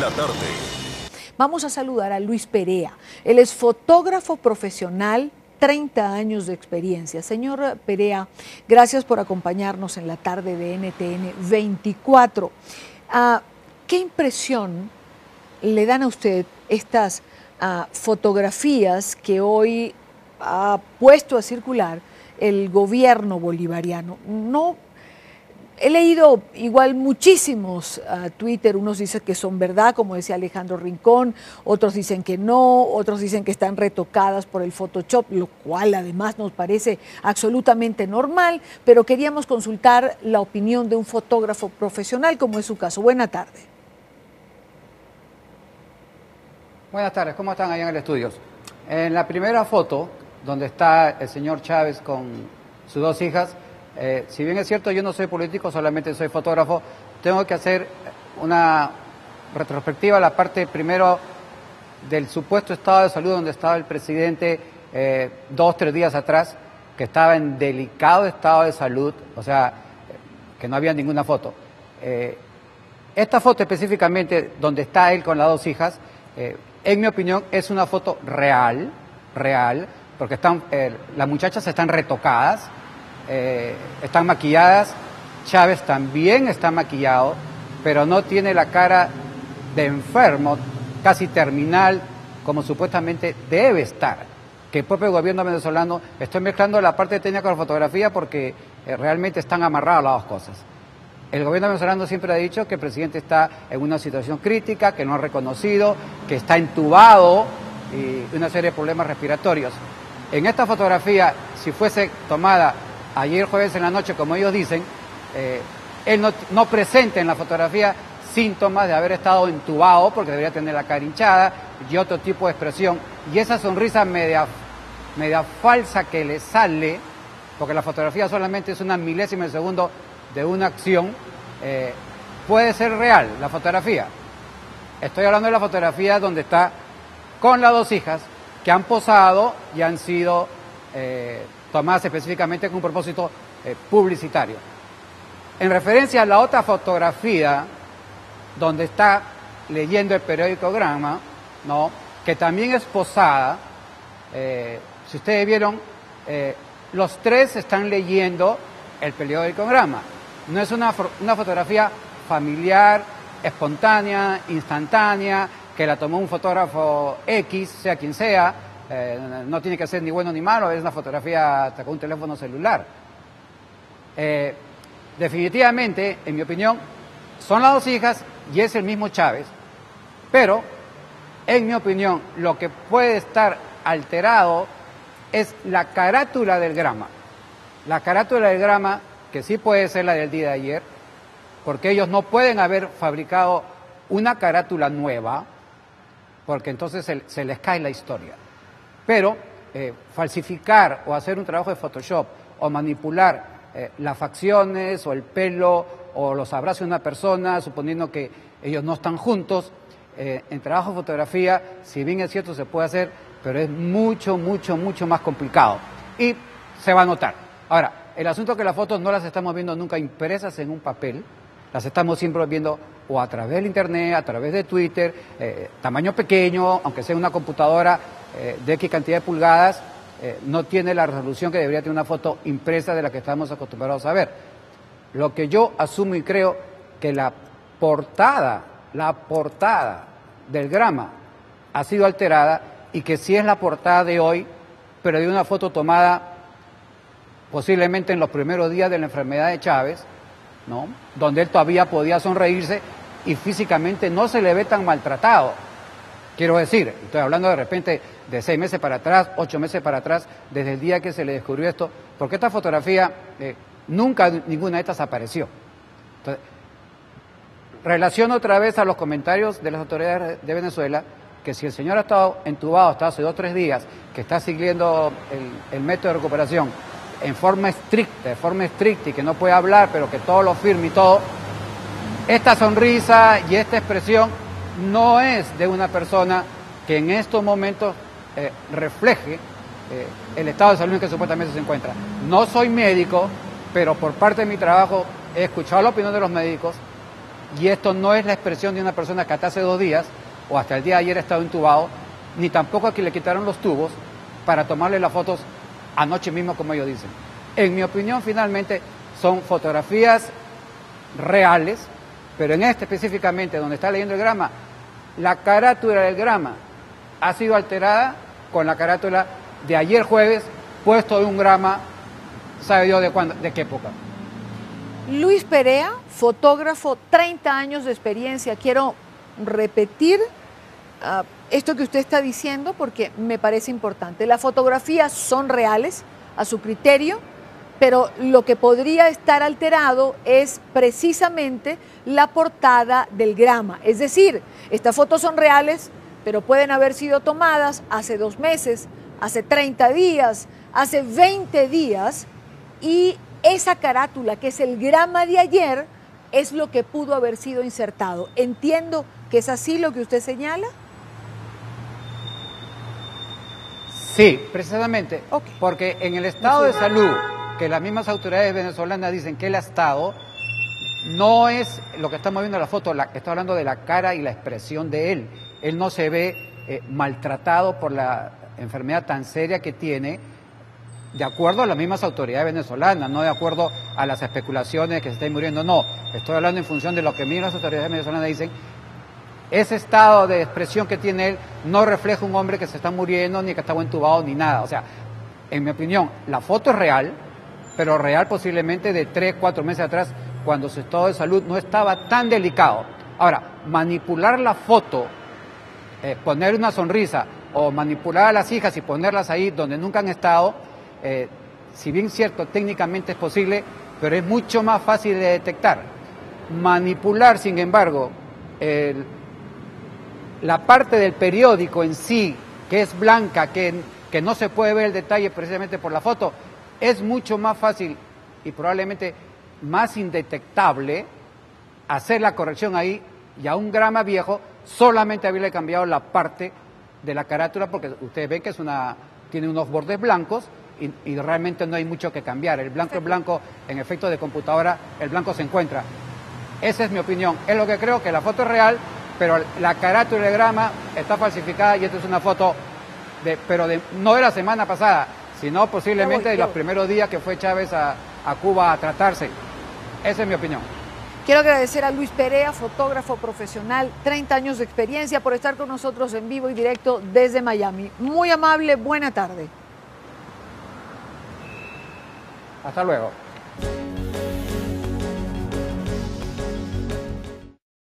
la tarde. Vamos a saludar a Luis Perea. Él es fotógrafo profesional 30 años de experiencia. Señor Perea, gracias por acompañarnos en la tarde de NTN 24. Ah, ¿Qué impresión le dan a usted estas ah, fotografías que hoy ha puesto a circular el gobierno bolivariano? No He leído igual muchísimos a Twitter, unos dicen que son verdad, como decía Alejandro Rincón, otros dicen que no, otros dicen que están retocadas por el Photoshop, lo cual además nos parece absolutamente normal, pero queríamos consultar la opinión de un fotógrafo profesional, como es su caso. Buena tarde. Buenas tardes, ¿cómo están allá en el estudio? En la primera foto, donde está el señor Chávez con sus dos hijas, eh, si bien es cierto, yo no soy político, solamente soy fotógrafo, tengo que hacer una retrospectiva la parte primero del supuesto estado de salud donde estaba el presidente eh, dos, tres días atrás, que estaba en delicado estado de salud, o sea, que no había ninguna foto. Eh, esta foto específicamente, donde está él con las dos hijas, en mi opinión es una foto real, real, porque están, las muchachas están retocadas, eh, están maquilladas. Chávez también está maquillado, pero no tiene la cara de enfermo, casi terminal, como supuestamente debe estar. Que el propio gobierno venezolano, estoy mezclando la parte técnica con la fotografía porque eh, realmente están amarradas las dos cosas. El gobierno venezolano siempre ha dicho que el presidente está en una situación crítica, que no ha reconocido, que está entubado y una serie de problemas respiratorios. En esta fotografía, si fuese tomada ayer jueves en la noche, como ellos dicen, eh, él no, presenta en la fotografía síntomas de haber estado entubado, porque debería tener la cara hinchada y otro tipo de expresión. Y esa sonrisa media, media falsa que le sale, porque la fotografía solamente es una milésima de segundo de una acción, eh, puede ser real, la fotografía. Estoy hablando de la fotografía donde está con las dos hijas que han posado y han sido eh, tomadas específicamente con un propósito eh, publicitario. En referencia a la otra fotografía, donde está leyendo el periódico Grama, ¿no? que también es posada, eh, si ustedes vieron, eh, los tres están leyendo el periódico Grama. No es una, una fotografía familiar, espontánea, instantánea, que la tomó un fotógrafo X, sea quien sea, eh, no tiene que ser ni bueno ni malo, es una fotografía con un teléfono celular. Eh, definitivamente, en mi opinión, son las dos hijas y es el mismo Chávez, pero, en mi opinión, lo que puede estar alterado es la carátula del grama. La carátula del grama, que sí puede ser la del día de ayer, porque ellos no pueden haber fabricado una carátula nueva, porque entonces se les cae la historia. Pero eh, falsificar o hacer un trabajo de Photoshop o manipular eh, las facciones o el pelo o los abrazos de una persona, suponiendo que ellos no están juntos, eh, en trabajo de fotografía, si bien es cierto, se puede hacer, pero es mucho, mucho, mucho más complicado. Y se va a notar. Ahora, el asunto es que las fotos no las estamos viendo nunca impresas en un papel, las estamos siempre viendo o a través del Internet, a través de Twitter, tamaño pequeño, aunque sea una computadora eh, de qué cantidad de pulgadas, eh, no tiene la resolución que debería tener una foto impresa de la que estamos acostumbrados a ver. Lo que yo asumo y creo que la portada, la portada del grama ha sido alterada y que sí es la portada de hoy, pero de una foto tomada posiblemente en los primeros días de la enfermedad de Chávez, ¿no? donde él todavía podía sonreírse y físicamente no se le ve tan maltratado. Quiero decir, estoy hablando de repente de seis meses para atrás, ocho meses para atrás, desde el día que se le descubrió esto, porque esta fotografía eh, nunca ninguna de estas apareció. Entonces, relaciono otra vez a los comentarios de las autoridades de Venezuela, que si el señor ha estado entubado hasta hace dos o tres días, que está siguiendo el, el método de recuperación en forma estricta, de forma estricta y que no puede hablar, pero que todo lo firme y todo, esta sonrisa y esta expresión no es de una persona que en estos momentos eh, refleje eh, el estado de salud en que supuestamente se encuentra. No soy médico, pero por parte de mi trabajo he escuchado la opinión de los médicos Y esto no es la expresión de una persona que hasta hace dos días o hasta el día de ayer ha estado intubado, ni tampoco a que le quitaron los tubos para tomarle las fotos anoche mismo, como ellos dicen. En mi opinión, finalmente, son fotografías reales, pero en este específicamente, donde está leyendo el grama, la carátula del grama ha sido alterada con la carátula de ayer jueves, puesto de un grama, sabe Dios de cuándo, de qué época. Luis Perea, fotógrafo, 30 años de experiencia. Quiero repetir uh, esto que usted está diciendo porque me parece importante. Las fotografías son reales a su criterio, pero lo que podría estar alterado es precisamente la portada del grama. Es decir, estas fotos son reales, pero pueden haber sido tomadas hace dos meses, hace 30 días, hace 20 días, y esa carátula, que es el grama de ayer, es lo que pudo haber sido insertado. Entiendo que es así lo que usted señala. Sí, precisamente. Porque en el estado de salud, que las mismas autoridades venezolanas dicen que ha estado, no es lo que estamos viendo en la foto, la, está hablando de la cara y la expresión de él. Él no se ve eh, maltratado por la enfermedad tan seria que tiene, de acuerdo a las mismas autoridades venezolanas, no de acuerdo a las especulaciones que se estén muriendo, no. Estoy hablando en función de lo que mismas autoridades venezolanas dicen ese estado de expresión que tiene él no refleja un hombre que se está muriendo, ni que está entubado, ni nada. O sea, en mi opinión, la foto es real, pero real posiblemente de tres, cuatro meses atrás, cuando su estado de salud no estaba tan delicado. Ahora, manipular la foto, eh, poner una sonrisa o manipular a las hijas y ponerlas ahí donde nunca han estado, eh, si bien cierto, técnicamente es posible, pero es mucho más fácil de detectar. Manipular, sin embargo, la parte del periódico en sí, que es blanca, que, que no se puede ver el detalle precisamente por la foto, es mucho más fácil y probablemente más indetectable hacer la corrección ahí y a un grama viejo solamente haberle cambiado la parte de la carátula porque ustedes ven que es una tiene unos bordes blancos y, y realmente no hay mucho que cambiar. El blanco es blanco, en efecto de computadora, el blanco se encuentra. Esa es mi opinión. Es lo que creo que la foto es real, pero la carátula de grama está falsificada y esta es una foto, de, pero de, no de la semana pasada, sino posiblemente de los primeros días que fue Chávez a, a Cuba a tratarse. Esa es mi opinión. Quiero agradecer a Luis Perea, fotógrafo profesional, 30 años de experiencia, por estar con nosotros en vivo y directo desde Miami. Muy amable, buena tarde. Hasta luego.